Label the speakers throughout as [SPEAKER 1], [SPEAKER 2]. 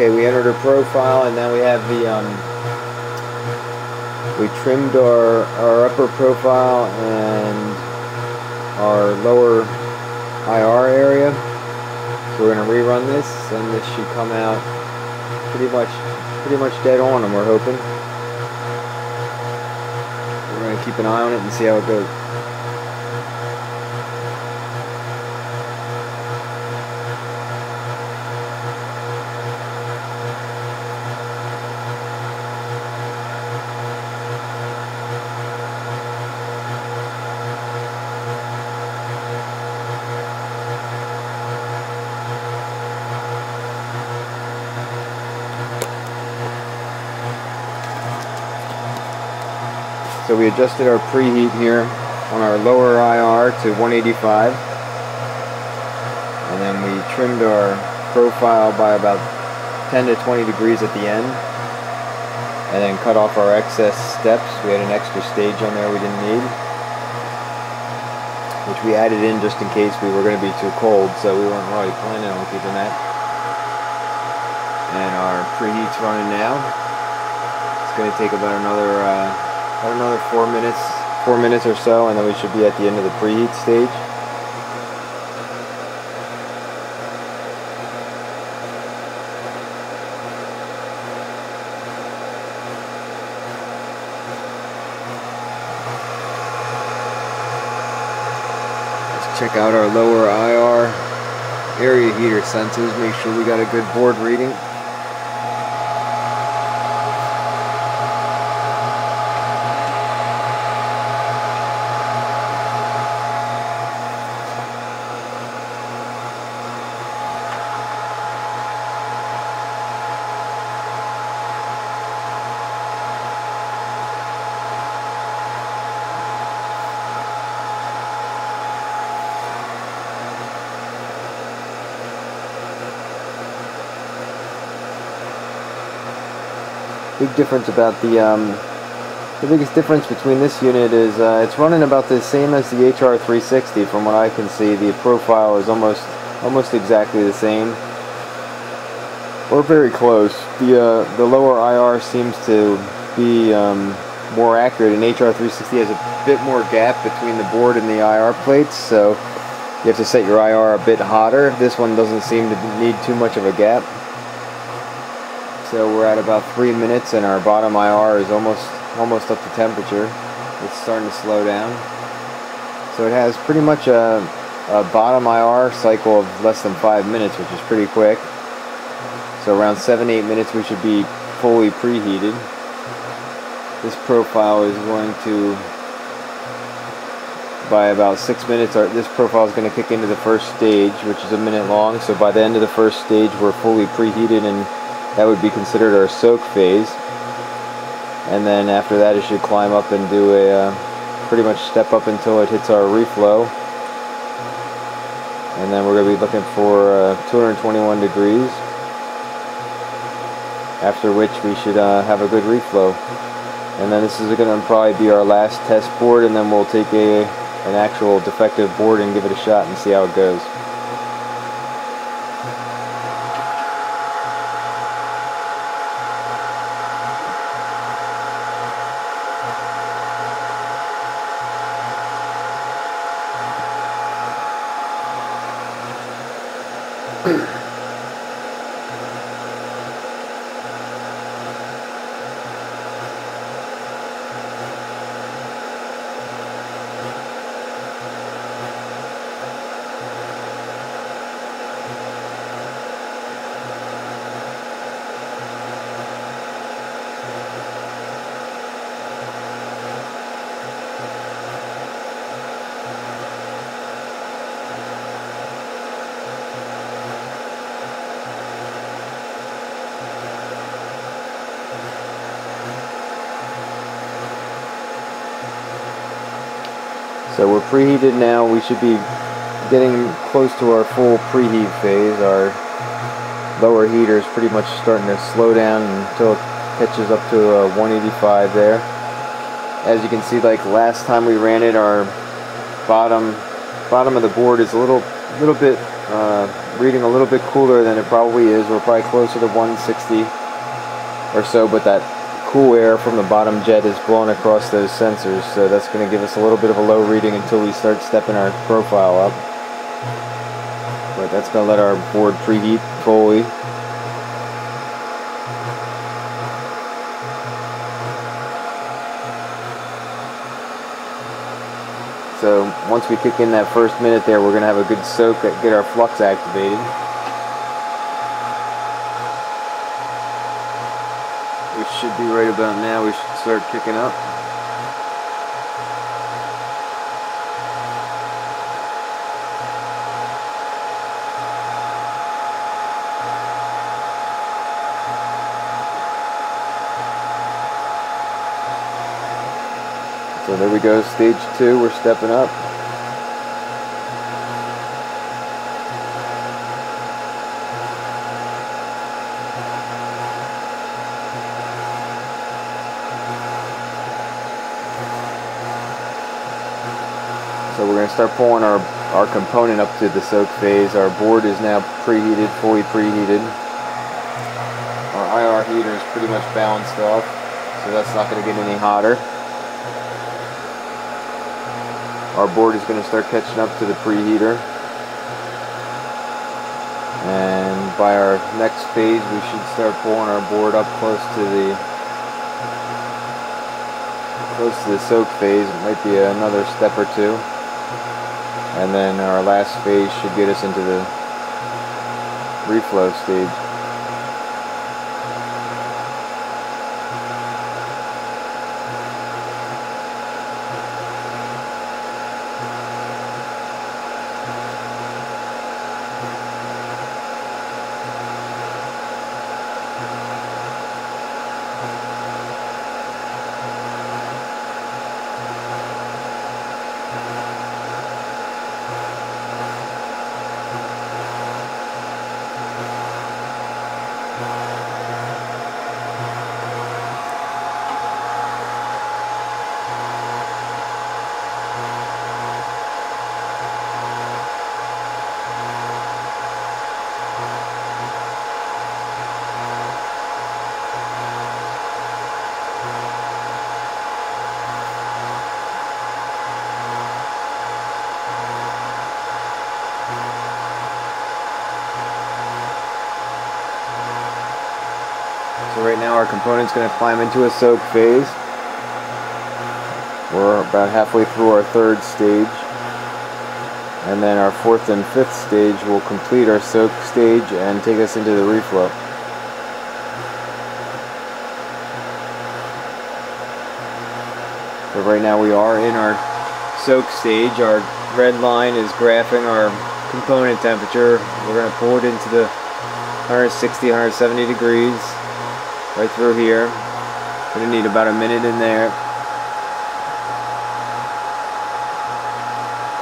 [SPEAKER 1] Okay, we entered our profile and now we have the, um, we trimmed our, our upper profile and our lower IR area. So we're going to rerun this and this should come out pretty much, pretty much dead on and we're hoping. We're going to keep an eye on it and see how it goes. So we adjusted our preheat here on our lower IR to 185 and then we trimmed our profile by about 10 to 20 degrees at the end and then cut off our excess steps. We had an extra stage on there we didn't need which we added in just in case we were going to be too cold so we weren't really planning on keeping that. And our preheat's running now. It's going to take about another uh, another four minutes, four minutes or so, and then we should be at the end of the preheat stage. Let's check out our lower IR area heater sensors, make sure we got a good board reading. Big difference about the um, the biggest difference between this unit is uh, it's running about the same as the HR360 from what I can see. The profile is almost almost exactly the same. Or very close. The uh, the lower IR seems to be um, more accurate and HR360 has a bit more gap between the board and the IR plates so you have to set your IR a bit hotter. This one doesn't seem to need too much of a gap so we're at about three minutes and our bottom IR is almost almost up to temperature. It's starting to slow down. So it has pretty much a, a bottom IR cycle of less than five minutes, which is pretty quick. So around seven, eight minutes we should be fully preheated. This profile is going to, by about six minutes, this profile is going to kick into the first stage, which is a minute long. So by the end of the first stage, we're fully preheated and that would be considered our soak phase. And then after that it should climb up and do a uh, pretty much step up until it hits our reflow. And then we're going to be looking for uh, 221 degrees. After which we should uh, have a good reflow. And then this is going to probably be our last test board and then we'll take a an actual defective board and give it a shot and see how it goes. So we're preheated now. We should be getting close to our full preheat phase. Our lower heater is pretty much starting to slow down until it catches up to a 185 there. As you can see, like last time we ran it, our bottom bottom of the board is a little, little bit, uh, reading a little bit cooler than it probably is. We're probably closer to 160 or so, but that cool air from the bottom jet is blowing across those sensors, so that's going to give us a little bit of a low reading until we start stepping our profile up. But that's going to let our board preheat fully. So once we kick in that first minute there, we're going to have a good soak, get our flux activated. Right about now, we should start kicking up. So there we go, stage two, we're stepping up. So we're going to start pulling our, our component up to the soak phase. Our board is now preheated, fully preheated. Our IR heater is pretty much balanced off, so that's not going to get any hotter. Our board is going to start catching up to the preheater. And by our next phase, we should start pulling our board up close to the close to the soak phase. It might be another step or two. And then our last phase should get us into the reflow stage. So right now our component's going to climb into a soak phase. We're about halfway through our third stage. And then our fourth and fifth stage will complete our soak stage and take us into the reflow. So right now we are in our soak stage. Our red line is graphing our component temperature. We're going to pull it into the 160, 170 degrees right through here. Gonna need about a minute in there.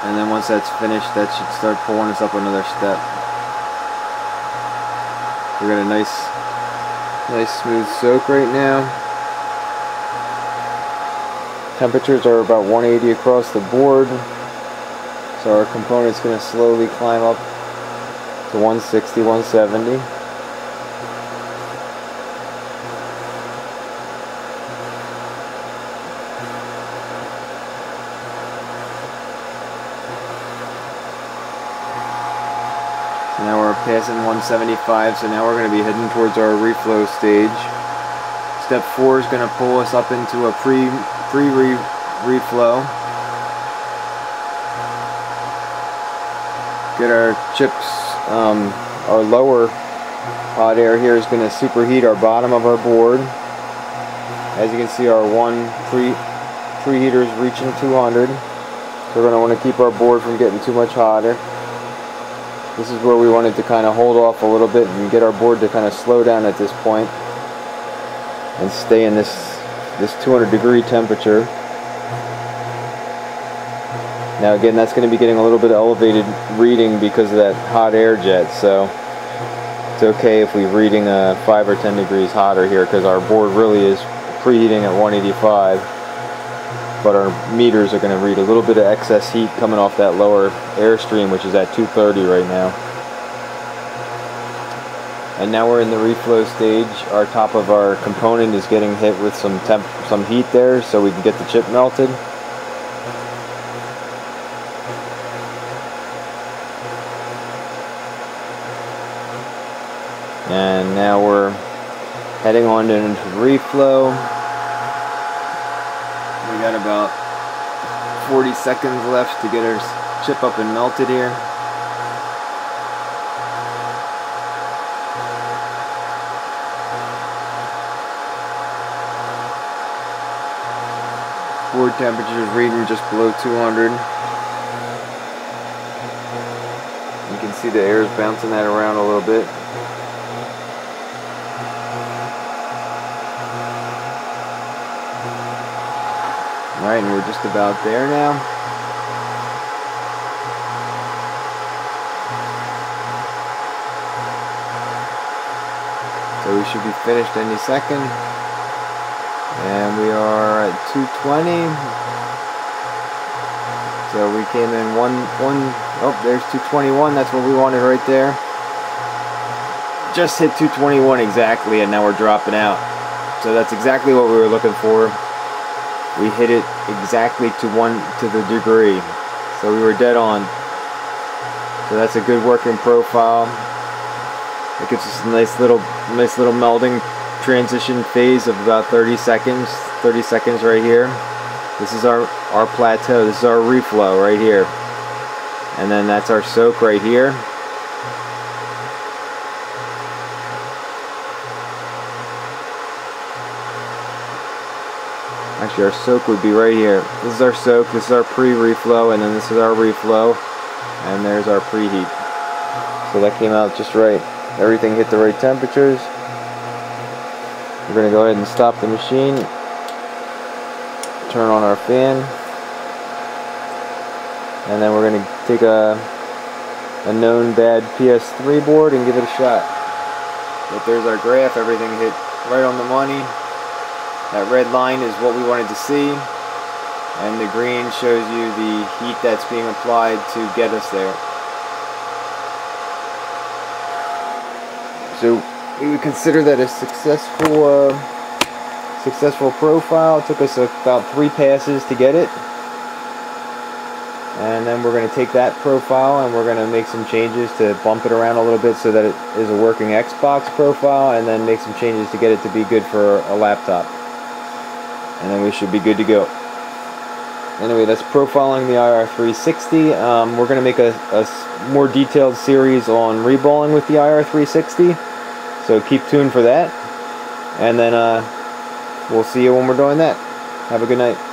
[SPEAKER 1] And then once that's finished, that should start pulling us up another step. We got a nice, nice smooth soak right now. Temperatures are about 180 across the board. So our component's gonna slowly climb up to 160, 170. Now 175, so now we're going to be heading towards our reflow stage. Step 4 is going to pull us up into a pre, pre -re reflow. Get our chips, um, our lower hot air here is going to superheat our bottom of our board. As you can see, our one pre preheater is reaching 200. So we're going to want to keep our board from getting too much hotter. This is where we wanted to kind of hold off a little bit and get our board to kind of slow down at this point and stay in this this 200 degree temperature. Now again, that's going to be getting a little bit elevated reading because of that hot air jet, so it's okay if we're reading uh, 5 or 10 degrees hotter here because our board really is preheating at 185. But our meters are going to read a little bit of excess heat coming off that lower airstream which is at 230 right now. And now we're in the reflow stage. Our top of our component is getting hit with some temp some heat there so we can get the chip melted. And now we're heading on into reflow we got about 40 seconds left to get our chip up and melted here board temperature is reading just below 200. You can see the air is bouncing that around a little bit. Alright, and we're just about there now. So we should be finished any second. And we are at 220 so we came in one one oh there's 221 that's what we wanted right there. Just hit 221 exactly and now we're dropping out. So that's exactly what we were looking for we hit it exactly to one to the degree. So we were dead on. So that's a good working profile. It gives us a nice little nice little melding transition phase of about 30 seconds 30 seconds right here. This is our our plateau. This is our reflow right here. And then that's our soak right here actually our soak would be right here. This is our soak this is our pre-reflow and then this is our reflow and there's our preheat. So that came out just right. Everything hit the right temperatures. We're going to go ahead and stop the machine, turn on our fan, and then we're going to take a, a known bad PS3 board and give it a shot. But there's our graph, everything hit right on the money. That red line is what we wanted to see, and the green shows you the heat that's being applied to get us there. So we would consider that a successful uh, successful profile. It took us about three passes to get it. And then we're going to take that profile and we're going to make some changes to bump it around a little bit so that it is a working Xbox profile and then make some changes to get it to be good for a laptop. And then we should be good to go. Anyway, that's profiling the IR360. Um, we're going to make a, a more detailed series on reballing with the IR360. So keep tuned for that. And then uh, we'll see you when we're doing that. Have a good night.